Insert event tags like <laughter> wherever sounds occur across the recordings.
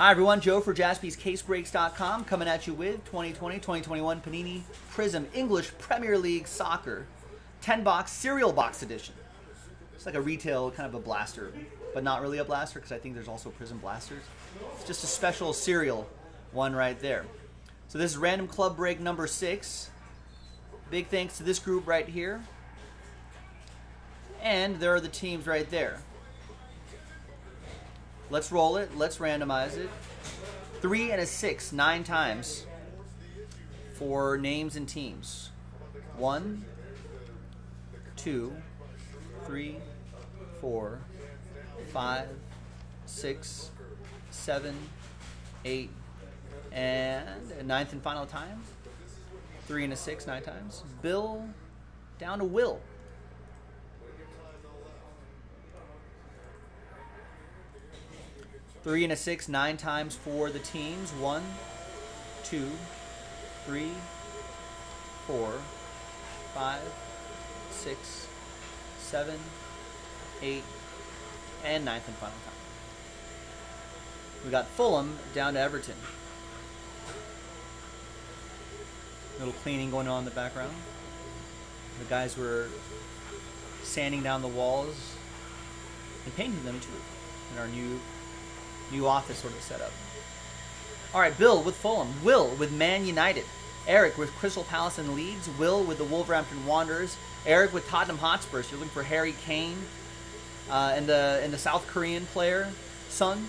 Hi everyone, Joe for jaspyscasebreaks.com coming at you with 2020-2021 Panini Prizm English Premier League Soccer 10 box cereal box edition. It's like a retail kind of a blaster, but not really a blaster because I think there's also Prizm blasters. It's just a special cereal one right there. So this is random club break number six. Big thanks to this group right here. And there are the teams right there. Let's roll it. Let's randomize it. Three and a six, nine times for names and teams. One, two, three, four, five, six, seven, eight, and a ninth and final time. Three and a six, nine times. Bill down to Will. Three and a six, nine times for the teams. One, two, three, four, five, six, seven, eight, and ninth and final time. We got Fulham down to Everton. Little cleaning going on in the background. The guys were sanding down the walls and painting them too in our new new office sort of setup. All right, Bill with Fulham, Will with Man United, Eric with Crystal Palace and Leeds, Will with the Wolverhampton Wanderers, Eric with Tottenham Hotspurs. You're looking for Harry Kane uh, and the and the South Korean player Son.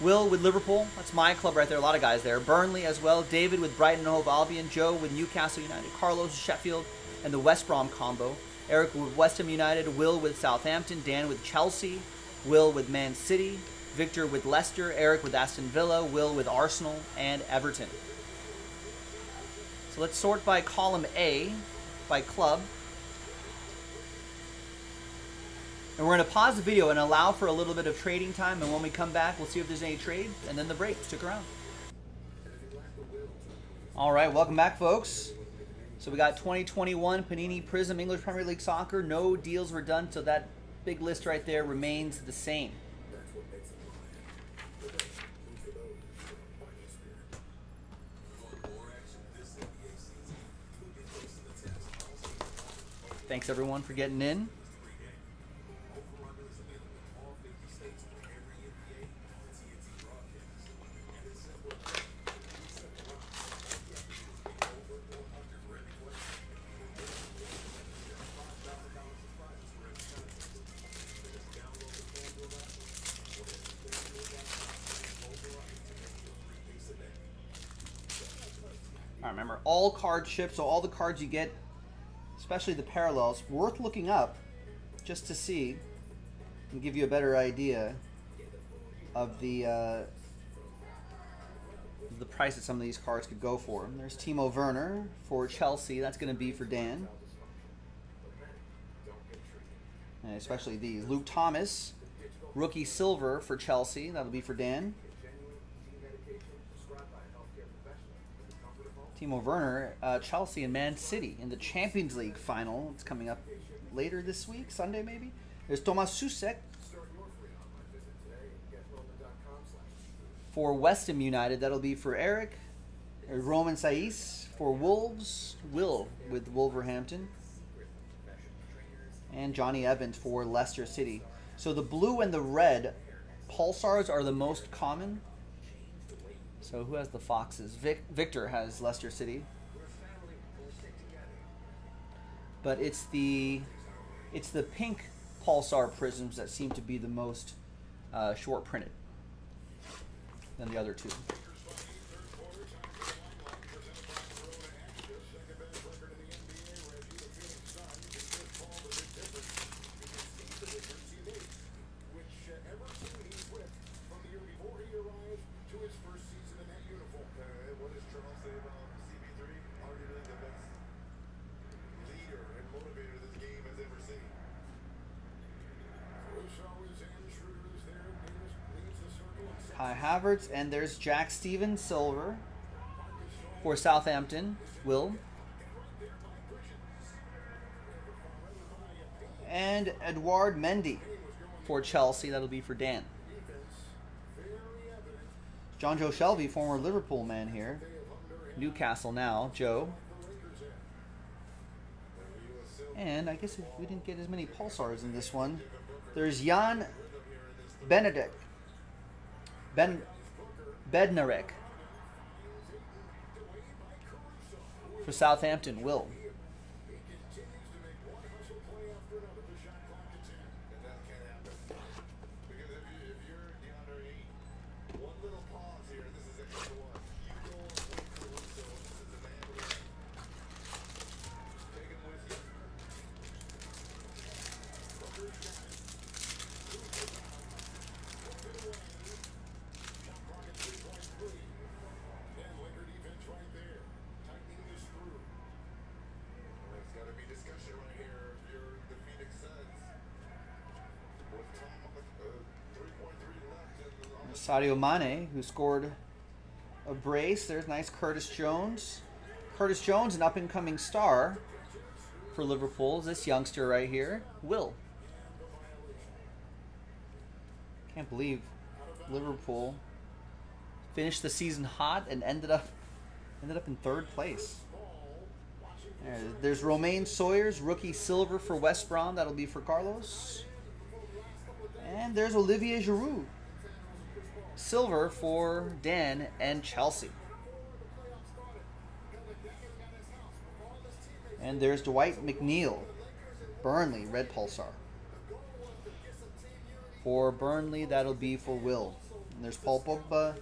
Will with Liverpool. That's my club right there. A lot of guys there. Burnley as well. David with Brighton and Hove Albion. Joe with Newcastle United. Carlos Sheffield and the West Brom combo. Eric with West Ham United. Will with Southampton. Dan with Chelsea. Will with Man City. Victor with Leicester, Eric with Aston Villa, Will with Arsenal, and Everton. So let's sort by column A, by club. And we're going to pause the video and allow for a little bit of trading time. And when we come back, we'll see if there's any trade and then the break. Stick around. All right, welcome back, folks. So we got 2021 Panini Prizm English Premier League Soccer. No deals were done, so that big list right there remains the same. Thanks everyone for getting in. I remember all card ships, so all the cards you get especially the parallels, worth looking up just to see and give you a better idea of the uh, the price that some of these cards could go for. There's Timo Werner for Chelsea. That's going to be for Dan. And especially these. Luke Thomas, rookie silver for Chelsea. That'll be for Dan. Timo Werner, uh, Chelsea and Man City in the Champions League final. It's coming up later this week, Sunday maybe. There's Tomas Soucek for West Ham United. That'll be for Eric. Romain Saiss for Wolves. Will with Wolverhampton. And Johnny Evans for Leicester City. So the blue and the red pulsars are the most common. So who has the Foxes? Vic, Victor has Leicester City. But it's the it's the pink pulsar prisms that seem to be the most uh, short printed than the other two. Havertz, and there's Jack Stephens Silver for Southampton. Will. And Edouard Mendy for Chelsea. That'll be for Dan. Jonjo Shelvey, former Liverpool man here. Newcastle now, Joe. And I guess we didn't get as many pulsars in this one. There's Jan Benedict. Ben. For Southampton, Will. Sadio Mane, who scored a brace. There's nice Curtis Jones. Curtis Jones, an up-and-coming star for Liverpool. This youngster right here, Will. Can't believe Liverpool finished the season hot and ended up ended up in third place. There's Romaine Sawyers, rookie silver for West Brom. That'll be for Carlos. And there's Olivier Giroud, silver for Dan and Chelsea. And there's Dwight McNeil, Burnley, red pulsar. For Burnley, that'll be for Will. And there's Paul Pogba,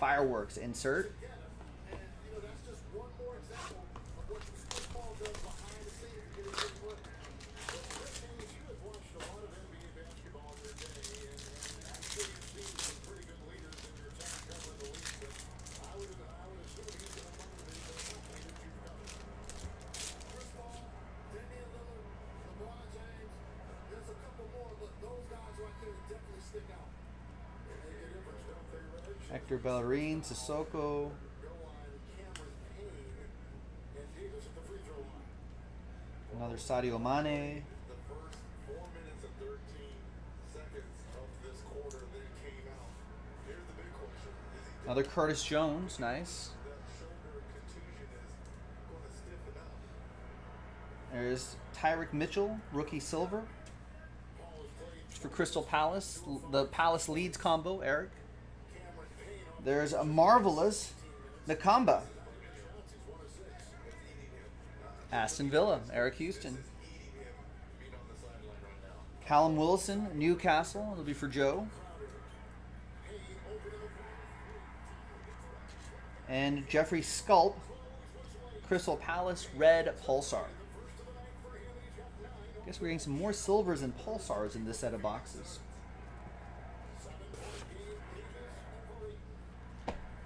fireworks insert. Hector Bellerin, Sissoko. Another Sadio Mane. Another Curtis Jones, nice. There's Tyrick Mitchell, rookie silver. For Crystal Palace, the Palace Leeds combo, Eric. There's a marvelous Nakamba. Aston Villa, Eric Houston. Callum Wilson, Newcastle. It'll be for Joe. And Jeffrey Schlupp, Crystal Palace, Red Pulsar. I Guess we're getting some more silvers and pulsars in this set of boxes.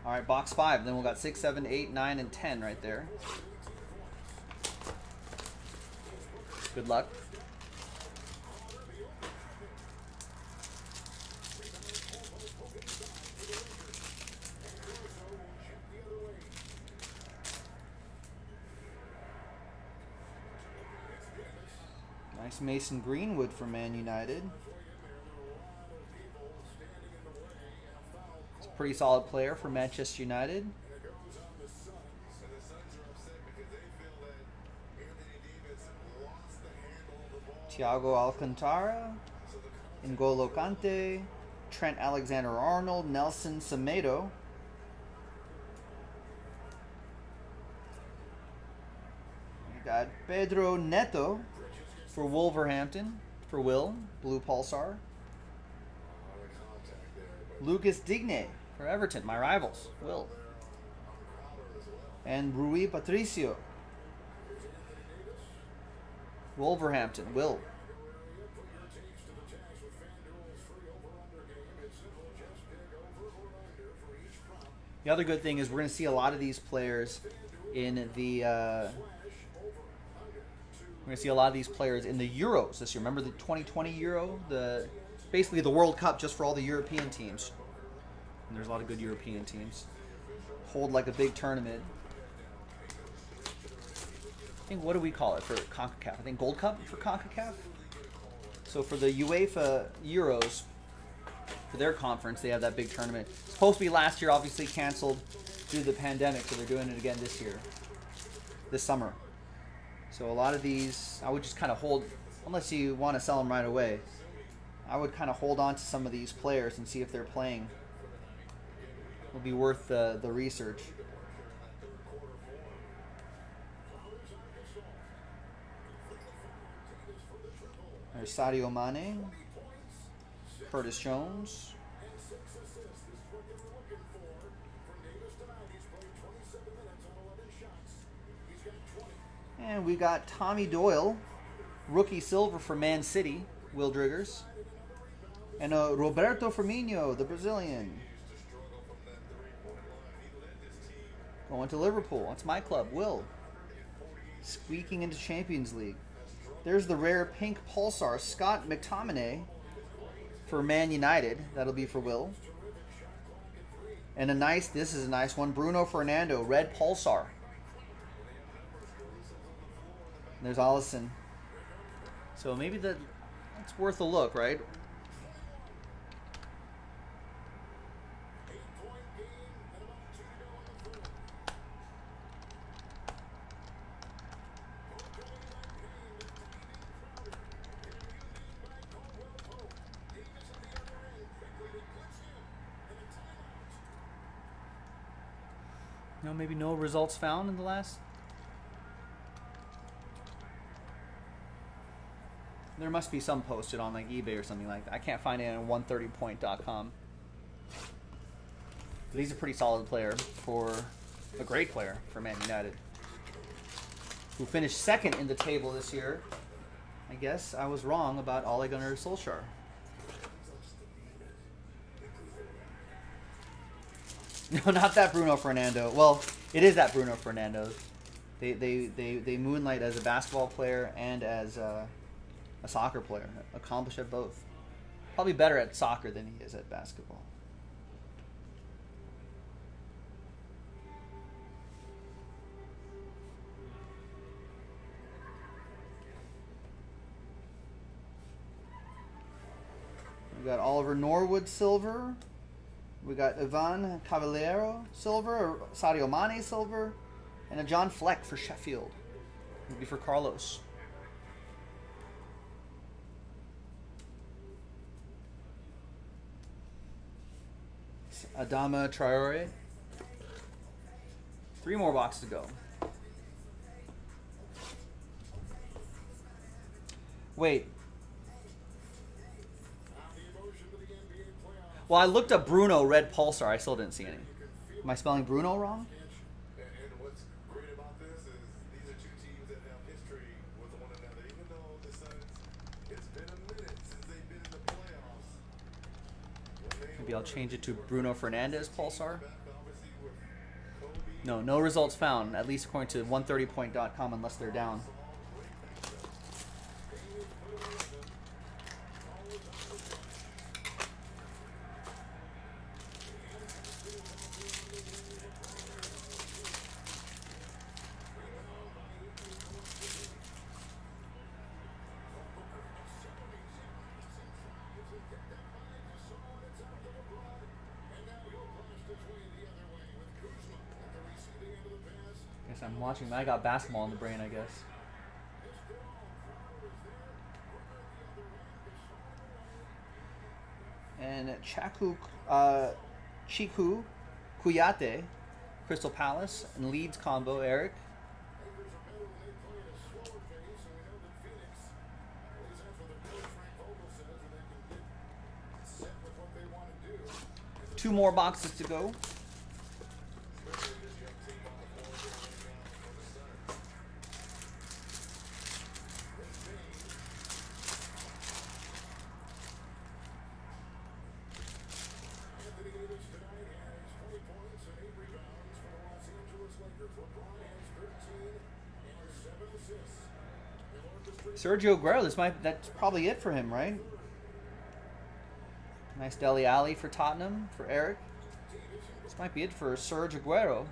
All right, box five. Then we've got six, seven, eight, nine, and ten right there. Good luck. Nice Mason Greenwood for Man United. Pretty solid player for Manchester United. Thiago Alcantara, N'Golo Kante, Trent Alexander-Arnold, Nelson Semedo. We got Pedro Neto for Wolverhampton, for Will, Blue Pulsar. Lucas Digne for Everton, my rivals, Will. And Rui Patricio. Wolverhampton, Will. The other good thing is we're going to see a lot of these players in the. Uh, we're going to see a lot of these players in the Euros this year. Remember the 2020 Euro, the basically the World Cup just for all the European teams. And there's a lot of good European teams. Hold like a big tournament. I think what do we call it for CONCACAF? I think Gold Cup for CONCACAF. So for the UEFA Euros, for their conference. They have that big tournament. Supposed to be last year, obviously canceled due to the pandemic, so they're doing it again this year, this summer. So a lot of these, I would just kind of hold, unless you want to sell them right away. I would kind of hold on to some of these players and see if they're playing. Will be worth the the research. There's Sadio Mane, Curtis Jones. And we got Tommy Doyle, rookie silver for Man City, Will Driggers. And uh, Roberto Firmino, the Brazilian. Going to Liverpool. That's my club, Will. Squeaking into Champions League. There's the rare pink pulsar, Scott McTominay for Man United. That'll be for Will. And a nice, this is a nice one, Bruno Fernando, red pulsar. There's Alisson. So maybe that that's worth a look, right? Maybe no results found in the last. There must be some posted on like eBay or something like that. I can't find it on 130point.com. But he's a pretty solid player for a great player for Man United, who finished second in the table this year. I guess I was wrong about Ole Gunnar Solskjaer. <laughs> No, not that Bruno Fernando. Well, it is that Bruno Fernando. They they they, they moonlight as a basketball player and as a, a soccer player. Accomplished at both. Probably better at soccer than he is at basketball. We've got Oliver Norwood silver. We got Ivan Cavaleiro silver, Sadio Mane silver, and a John Fleck for Sheffield. Maybe for Carlos. Adama Traore. Three more boxes to go. Wait, Well, I looked up Bruno Red Pulsar. I still didn't see any. Am I spelling Bruno wrong? Maybe I'll change it to Bruno Fernandes Pulsar. No, no results found, at least according to 130point.com, unless they're down. I'm watching. I got basketball in the brain, I guess. And Chaku, uh, Cheikhou Kouyate, Crystal Palace, and Leeds combo, Eric. Two more boxes to go. Sergio Aguero, this might that's probably it for him, right? Nice Dele Alli for Tottenham, for Eric. This might be it for Serge Aguero.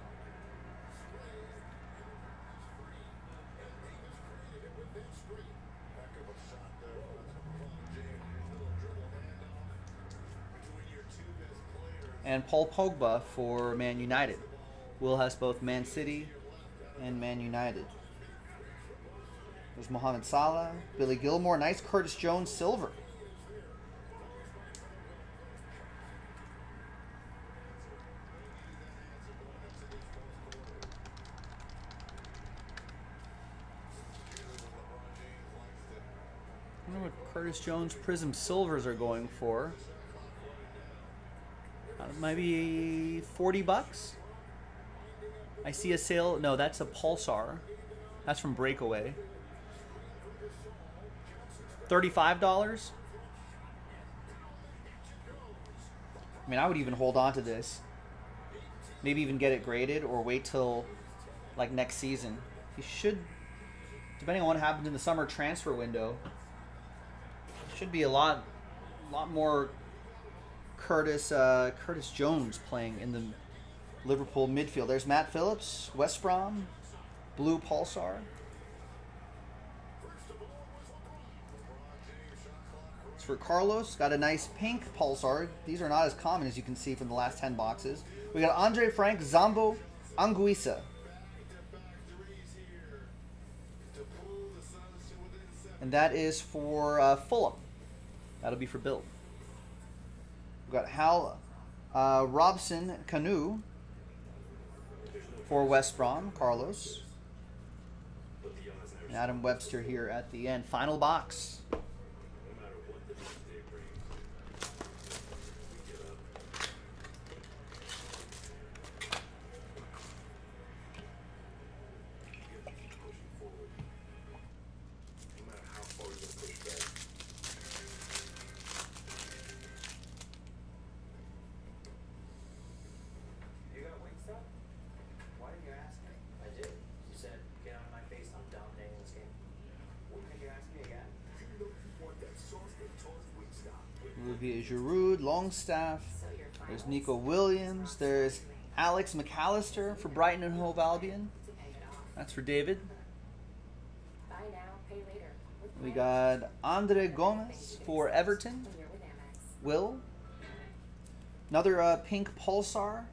And Paul Pogba for Man United. Will has both Man City and Man United. There's Mohamed Salah, Billy Gilmour, nice Curtis Jones silver. I wonder what Curtis Jones Prizm Silvers are going for. Uh, maybe 40 bucks? I see a sale. No, that's a Pulsar. That's from Breakaway. $35? I mean, I would even hold on to this. Maybe even get it graded or wait till like next season. He should, depending on what happens in the summer transfer window, should be a lot, lot more Curtis uh, Curtis Jones playing in the Liverpool midfield. There's Matt Phillips, West Brom, Blue Pulsar. For Carlos. Got a nice pink Pulsar. These are not as common as you can see from the last 10 boxes. We got Andre Frank Zambo Anguissa. And that is for uh, Fulham. That'll be for Bill. We've got Hal uh, Robson Canoe for West Brom, Carlos. And Adam Webster here at the end. Final box. You got Wingstop? Why didn't you ask me? I did. You said, get out of my face, I'm dominating this game. Well, can you ask me again? Olivier Giroud, Longstaff. There's Neco Williams. There's Alex Mac Allister for Brighton and Hove Albion. That's for David. Buy now, pay later. With We got Andre Gomes for Everton. When you're with Amex. Will. Another uh, pink pulsar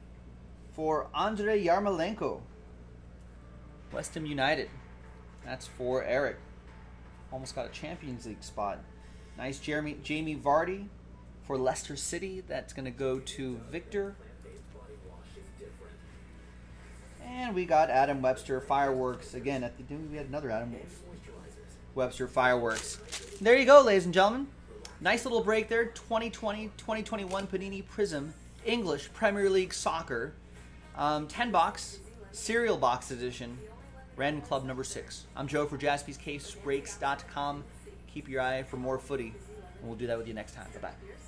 for Andriy Yarmolenko. West Ham United. That's for Eric. Almost got a Champions League spot. Nice Jeremy Jamie Vardy for Leicester City. That's going to go to Victor. And we got Adam Webster fireworks again. At the we had another Adam Webster fireworks. There you go, ladies and gentlemen. Nice little break there. 2020 2021 Panini Prizm English Premier League Soccer. Um, 10 box, cereal box edition, random club number 6. I'm Joe for jaspyscasebreaks.com. Keep your eye for more footy, and we'll do that with you next time. Bye bye.